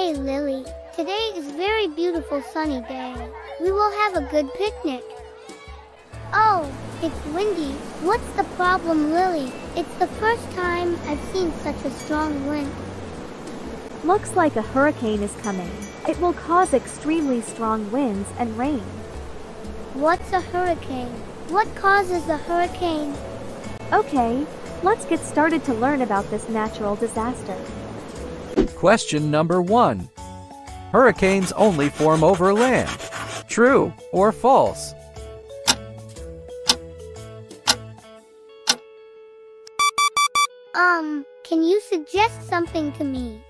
Hey Lily, today is a very beautiful sunny day. We will have a good picnic. Oh, it's windy. What's the problem, Lily? It's the first time I've seen such a strong wind. Looks like a hurricane is coming. It will cause extremely strong winds and rain. What's a hurricane? What causes a hurricane? Okay, let's get started to learn about this natural disaster. Question number one. Hurricanes only form over land. True or false? Um, can you suggest something to me?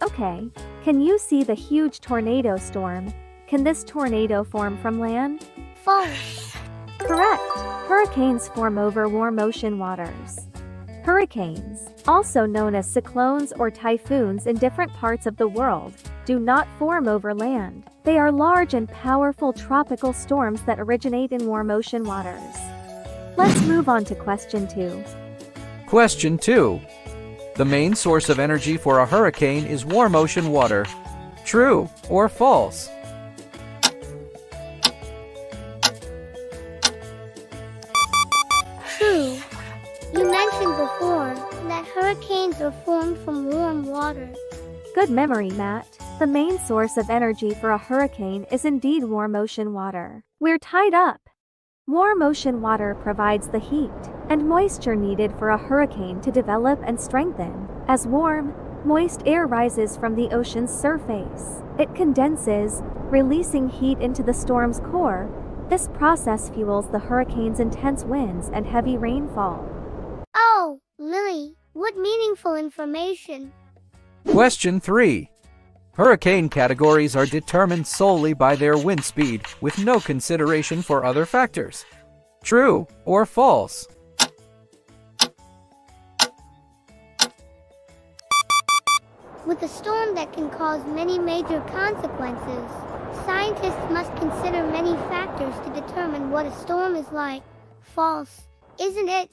Okay, can you see the huge tornado storm? Can this tornado form from land? False. Correct. Hurricanes form over warm ocean waters. Hurricanes, also known as cyclones or typhoons in different parts of the world, do not form over land. They are large and powerful tropical storms that originate in warm ocean waters. Let's move on to question 2. Question 2. The main source of energy for a hurricane is warm ocean water. True or false? Hurricanes are formed from warm water. Good memory, Matt. The main source of energy for a hurricane is indeed warm ocean water. We're tied up. Warm ocean water provides the heat and moisture needed for a hurricane to develop and strengthen. As warm, moist air rises from the ocean's surface, it condenses, releasing heat into the storm's core. This process fuels the hurricane's intense winds and heavy rainfall. Lily, what meaningful information. Question 3. Hurricane categories are determined solely by their wind speed with no consideration for other factors. True or false? With a storm that can cause many major consequences, scientists must consider many factors to determine what a storm is like. False, isn't it?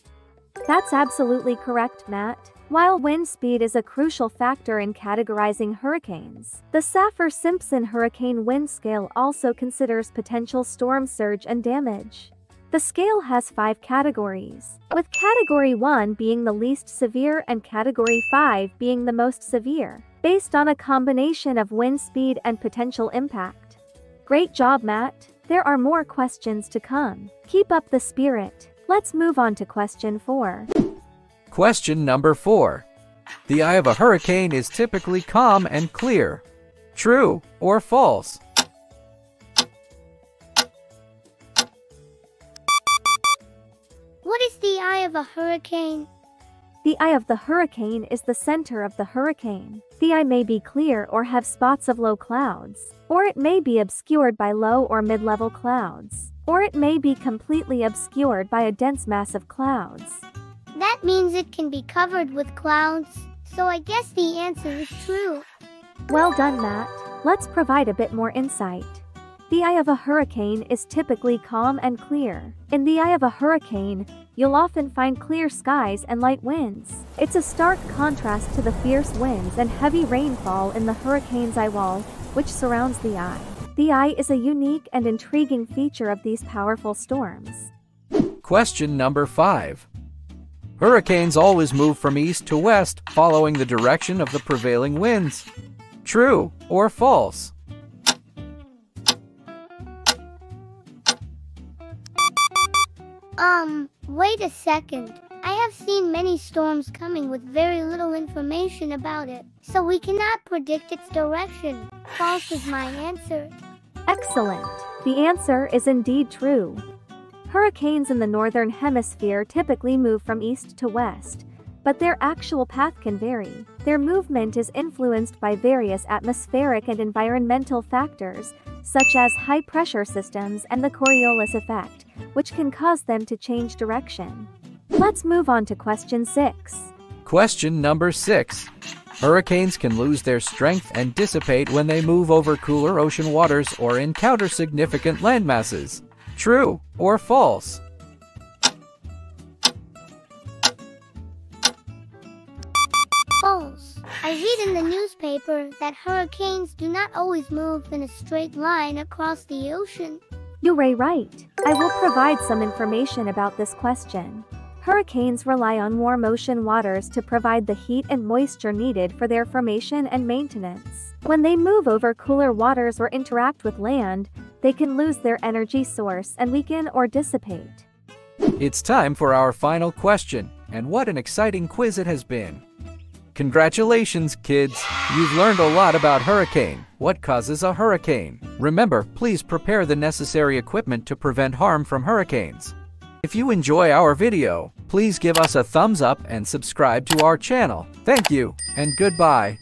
That's absolutely correct, Matt. While wind speed is a crucial factor in categorizing hurricanes, the Saffir-Simpson hurricane wind scale also considers potential storm surge and damage. The scale has five categories, with Category 1 being the least severe and Category 5 being the most severe, based on a combination of wind speed and potential impact. Great job, Matt. There are more questions to come. Keep up the spirit. Let's move on to question 4. Question number 4. The eye of a hurricane is typically calm and clear. True or false? What is the eye of a hurricane? The eye of the hurricane is the center of the hurricane. The eye may be clear or have spots of low clouds, or it may be obscured by low or mid-level clouds, or it may be completely obscured by a dense mass of clouds. That means it can be covered with clouds, so I guess the answer is true. Well done, Matt. Let's provide a bit more insight. The eye of a hurricane is typically calm and clear. In the eye of a hurricane, you'll often find clear skies and light winds. It's a stark contrast to the fierce winds and heavy rainfall in the hurricane's eye wall, which surrounds the eye. The eye is a unique and intriguing feature of these powerful storms. Question number 5. Hurricanes always move from east to west following the direction of the prevailing winds. True or false? Um, wait a second. I have seen many storms coming with very little information about it, so we cannot predict its direction. False is my answer. Excellent. The answer is indeed true. Hurricanes in the northern hemisphere typically move from east to west, but their actual path can vary. Their movement is influenced by various atmospheric and environmental factors, such as high pressure systems and the Coriolis effect, which can cause them to change direction. Let's move on to question 6. Question number 6. Hurricanes can lose their strength and dissipate when they move over cooler ocean waters or encounter significant landmasses. True or false? false. I read in the newspaper that hurricanes do not always move in a straight line across the ocean. You're right. I will provide some information about this question. Hurricanes rely on warm ocean waters to provide the heat and moisture needed for their formation and maintenance. When they move over cooler waters or interact with land, they can lose their energy source and weaken or dissipate. It's time for our final question, and what an exciting quiz it has been. Congratulations, kids! You've learned a lot about hurricane. What causes a hurricane? Remember, please prepare the necessary equipment to prevent harm from hurricanes. If you enjoy our video, please give us a thumbs up and subscribe to our channel. Thank you, and goodbye.